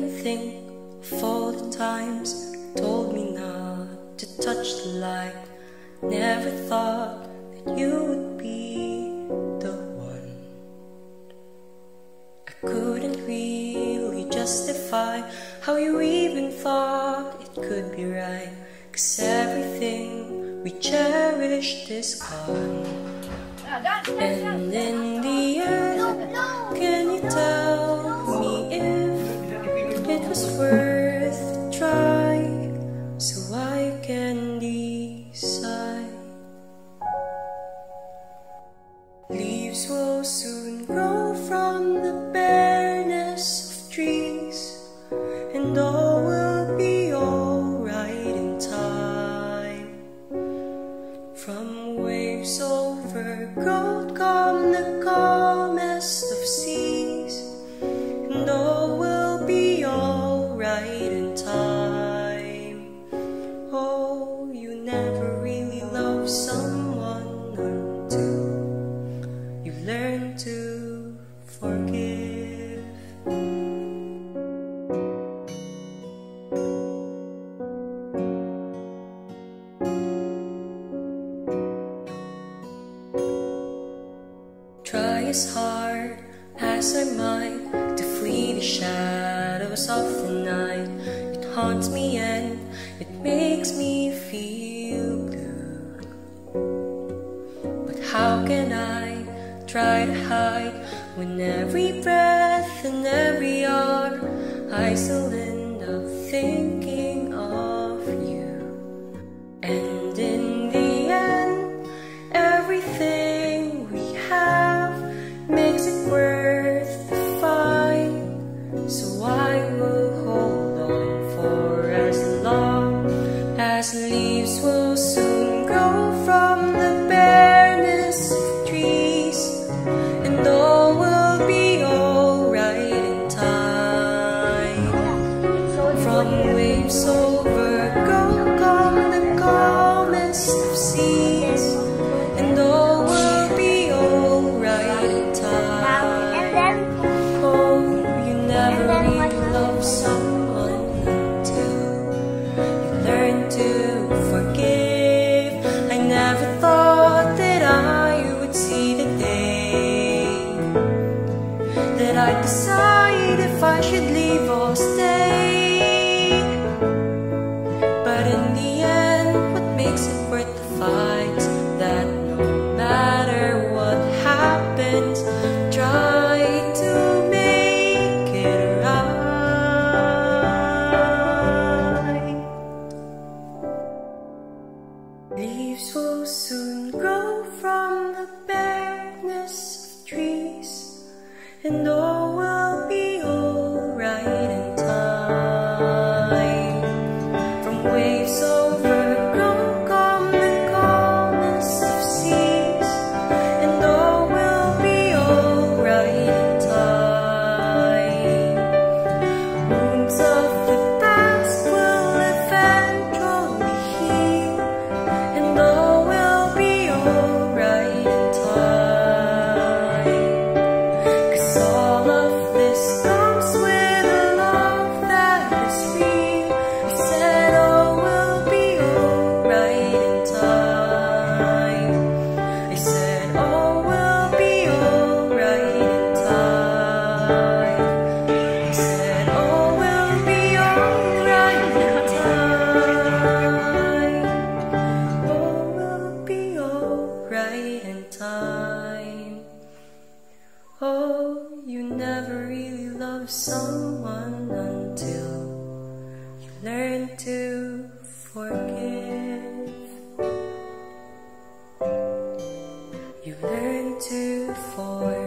think of all the times you told me not to touch the light. Never thought that you would be the one. I couldn't really justify how you even thought it could be right. Cause everything we cherished is gone. And in the end, From waves over gold come the calmest as hard as I might to flee the shadows of the night. It haunts me and it makes me feel blue. But how can I try to hide when every breath and every hour I still end up thinking as leaves will soon grow I decide if I should leave or stay. But in the end, what makes it worth the fight that no matter what happens, try to make it right. Leaves will soon grow from the bareness of trees, and all someone until you learn to forgive. You learn to forgive.